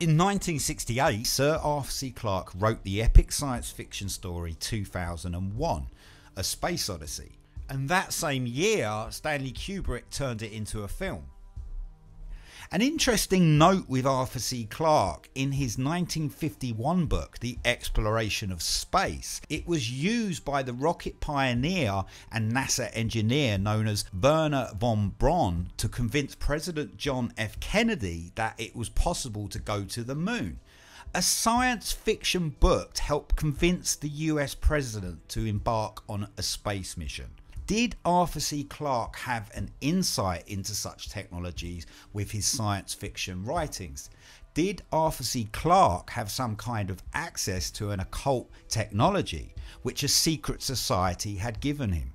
In 1968, Sir Arthur C. Clarke wrote the epic science fiction story 2001, A Space Odyssey. And that same year, Stanley Kubrick turned it into a film. An interesting note with Arthur C. Clarke in his 1951 book, The Exploration of Space, it was used by the rocket pioneer and NASA engineer known as Wernher von Braun to convince President John F. Kennedy that it was possible to go to the moon. A science fiction book helped convince the US president to embark on a space mission. Did Arthur C. Clarke have an insight into such technologies with his science fiction writings? Did Arthur C. Clarke have some kind of access to an occult technology which a secret society had given him?